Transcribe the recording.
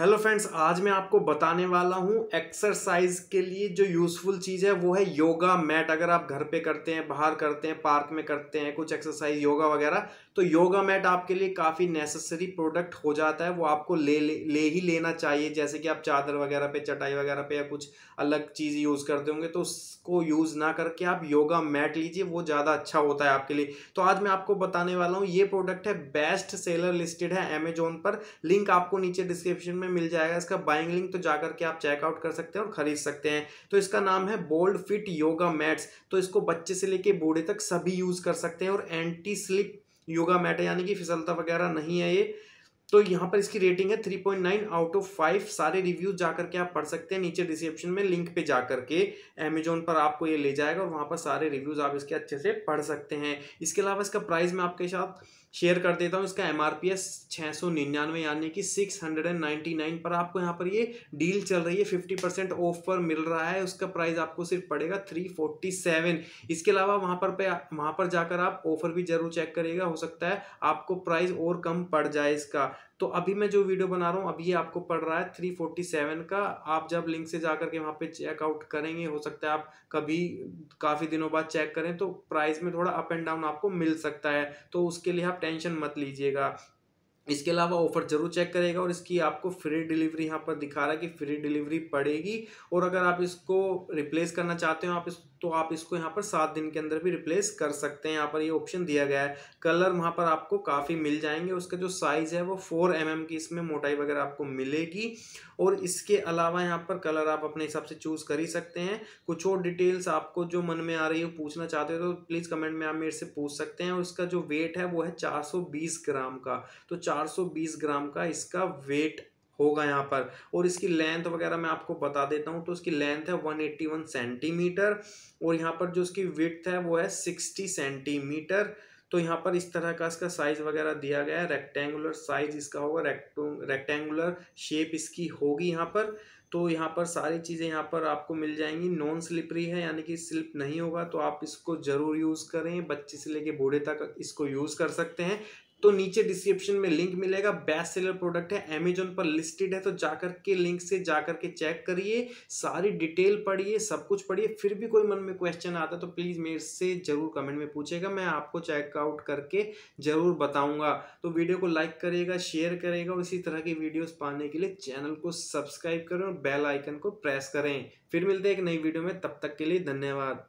Hello friends आज मैं आपको बताने वाला हूँ एक्सरसाइज के लिए जो यूज़फुल चीज़ है वो है योगा मैट अगर आप घर पे करते हैं बाहर करते हैं पार्क में करते हैं कुछ एक्सरसाइज योगा वगैरह तो योगा मैट आपके लिए काफ़ी नेसेसरी प्रोडक्ट हो जाता है। वो आपको ले ले, ले ही लेना चाहिए। जैसे कि आप चादर वगैरह पे चटाई वगैरह पे या कुछ अलग चीज़ यूज़ करते होंगे तो उसको यूज़ ना करके आप योगा मैट लीजिए वो ज़्यादा अच्छा होता है आपके लिए। तो आज मैं आपको बताने वाला हूँ ये प्रोडक्ट है बेस्ट सेलर लिस्टेड है अमेजोन पर। लिंक आपको नीचे डिस्क्रिप्शन में मिल जाएगा। इसका बाइंग लिंक तो जाकर के आप चेकआउट कर सकते हैं और खरीद सकते हैं। तो इसका नाम है बोल्ड फिट योगा मैट्स तो इसको बच्चे से लेके बूढ़े तक सभी यूज़ कर सकते हैं और एंटी स्लिप योगा मैट है, यानी कि फिसलता वगैरह नहीं है ये। तो यहाँ पर इसकी रेटिंग है 3.9 आउट ऑफ़ फाइव सारे रिव्यूज़ जाकर के आप पढ़ सकते हैं, नीचे डिस्क्रिप्शन में लिंक पे जाकर के अमेजोन पर आपको ये ले जाएगा और वहाँ पर सारे रिव्यूज़ आप इसके अच्छे से पढ़ सकते हैं। इसके अलावा इसका प्राइस मैं आपके साथ शेयर कर देता हूँ। इसका एम आर पी एस छः सौ निन्यानवे, यानी कि six hundred and ninety nine पर आपको यहाँ पर ये डील चल रही है। फिफ्टी परसेंट ऑफ़ पर मिल रहा है। उसका प्राइस आपको सिर्फ़ पड़ेगा थ्री फोर्टी सेवन इसके अलावा वहाँ पर पे, वहाँ पर जाकर आप ऑफ़र भी ज़रूर चेक करिएगा। हो सकता है आपको प्राइस और कम पड़ जाए इसका। तो अभी मैं जो वीडियो बना रहा हूँ अभी ये आपको पड़ रहा है थ्री फोर्टी सेवन का। आप जब लिंक से जाकर के वहाँ पे चेकआउट करेंगे, हो सकता है आप कभी काफ़ी दिनों बाद चेक करें तो प्राइस में थोड़ा अप एंड डाउन आपको मिल सकता है। तो उसके लिए आप टेंशन मत लीजिएगा। इसके अलावा ऑफ़र ज़रूर चेक करेगा और इसकी आपको फ्री डिलीवरी यहाँ पर दिखा रहा है कि फ्री डिलीवरी पड़ेगी। और अगर आप इसको रिप्लेस करना चाहते हो, आप इस तो आप इसको यहाँ पर सात दिन के अंदर भी रिप्लेस कर सकते हैं। यहाँ पर ये ऑप्शन दिया गया है। कलर वहाँ पर आपको काफ़ी मिल जाएँगे। उसका जो साइज़ है वो फोर एम mm की इसमें मोटाई वगैरह आपको मिलेगी। और इसके अलावा यहाँ पर कलर आप अपने हिसाब से चूज़ कर ही सकते हैं। कुछ और डिटेल्स आपको जो मन में आ रही हो पूछना चाहते हो तो प्लीज़ कमेंट में आप मेरे से पूछ सकते हैं। और इसका जो वेट है वो है चार सौ बीस ग्राम का। तो चार सौ बीस ग्राम का इसका वेट होगा यहाँ पर। और इसकी लेंथ वगैरह मैं आपको बता देता हूँ तो इसकी लेंथ है 181 सेंटीमीटर और यहाँ पर जो इसकी विथ है वो है 60 सेंटीमीटर। तो यहाँ पर इस तरह का इसका साइज़ वगैरह दिया गया है रेक्टेंगुलर साइज़ इसका होगा रेक्टेंगुलर शेप इसकी होगी यहाँ पर। तो यहाँ पर सारी चीज़ें यहाँ पर आपको मिल जाएँगी। नॉन स्लिपरी है, यानी कि स्लिप नहीं होगा तो आप इसको ज़रूर यूज़ करें। बच्चे से लेके बूढ़े तक इसको यूज़ कर सकते हैं। तो नीचे डिस्क्रिप्शन में लिंक मिलेगा। बेस्ट सेलर प्रोडक्ट है अमेजोन पर लिस्टेड है तो जाकर के लिंक से जाकर के चेक करिए, सारी डिटेल पढ़िए, सब कुछ पढ़िए, फिर भी कोई मन में क्वेश्चन आता तो प्लीज़ मेरे से ज़रूर कमेंट में पूछेगा, मैं आपको चेकआउट करके ज़रूर बताऊँगा। तो वीडियो को लाइक करेगा शेयर करेगा और इसी तरह की वीडियोस पाने के लिए चैनल को सब्सक्राइब करें और बेल आइकन को प्रेस करें। फिर मिलते हैं एक नई वीडियो में, तब तक के लिए धन्यवाद।